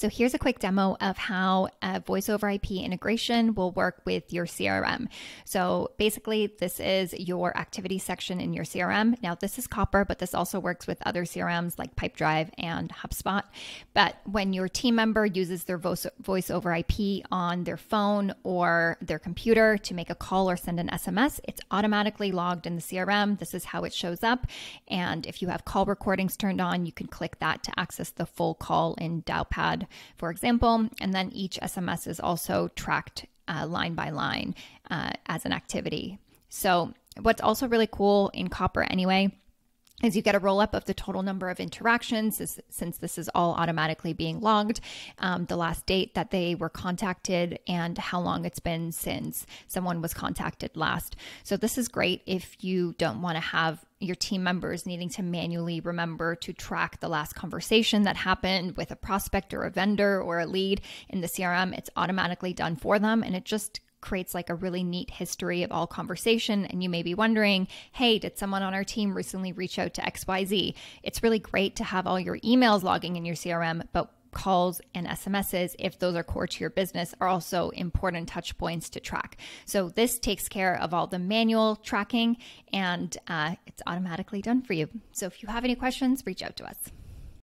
So here's a quick demo of how a voice over IP integration will work with your CRM. So basically, this is your activity section in your CRM. Now, this is Copper, but this also works with other CRMs like Pipedrive and HubSpot. But when your team member uses their voice, voice over IP on their phone or their computer to make a call or send an SMS, it's automatically logged in the CRM. This is how it shows up. And if you have call recordings turned on, you can click that to access the full call in Dialpad for example. And then each SMS is also tracked uh, line by line uh, as an activity. So, what's also really cool in Copper anyway is you get a roll up of the total number of interactions since this is all automatically being logged, um, the last date that they were contacted, and how long it's been since someone was contacted last. So, this is great if you don't want to have your team members needing to manually remember to track the last conversation that happened with a prospect or a vendor or a lead in the CRM. It's automatically done for them and it just creates like a really neat history of all conversation. And you may be wondering, hey, did someone on our team recently reach out to XYZ? It's really great to have all your emails logging in your CRM, but calls and SMSs, if those are core to your business, are also important touch points to track. So this takes care of all the manual tracking and uh, it's automatically done for you. So if you have any questions, reach out to us.